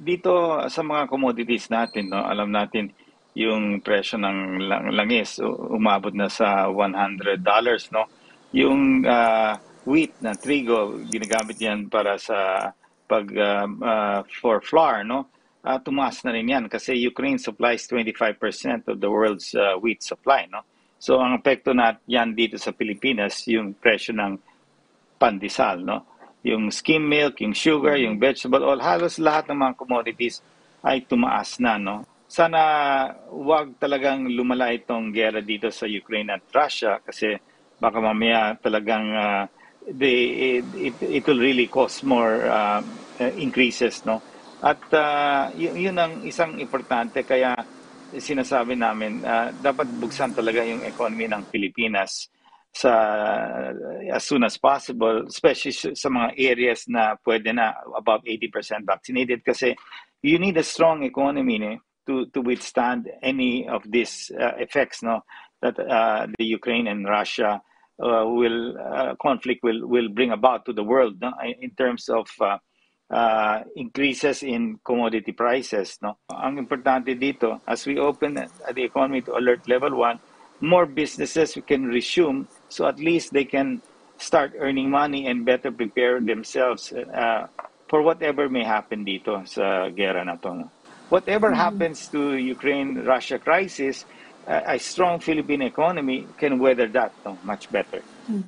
dito sa mga commodities natin, no, alam natin yung presyo ng lang- langis umabot na sa $100, no? Yung ah, wheat na trigo, ginagamit yan para sa pag ah, ah, for flour, no? Ah, tumaas na rin yan kasi Ukraine supplies 25% of the world's ah, wheat supply, no? So ang epekto na yan dito sa Pilipinas, yung presyo ng pandesal, no? Yung skim milk, yung sugar, yung vegetable oil, halos lahat ng mga commodities ay tumaas na, no? Sana wag talagang lumala itong gera dito sa Ukraine at Russia kasi baka mamaya talagang uh, they, it, it, it will really cause more uh, increases, no? At uh, yun, yun ang isang importante kaya sinasabi namin uh, dapat buksan talaga yung economy ng Pilipinas sa as soon as possible, especially sa mga areas na pwede na about 80% vaccinated kasi you need a strong economy ne, to to withstand any of these uh, effects no that uh, the Ukraine and Russia uh, will uh, conflict will will bring about to the world no? in terms of uh, uh, increases in commodity prices no ang importante dito as we open the economy to alert level 1 more businesses can resume so at least they can start earning money and better prepare themselves uh, for whatever may happen dito sa gera na to. Whatever mm-hmm. happens to Ukraine-Russia crisis, uh, a strong Philippine economy can weather that no, much better. Mm-hmm.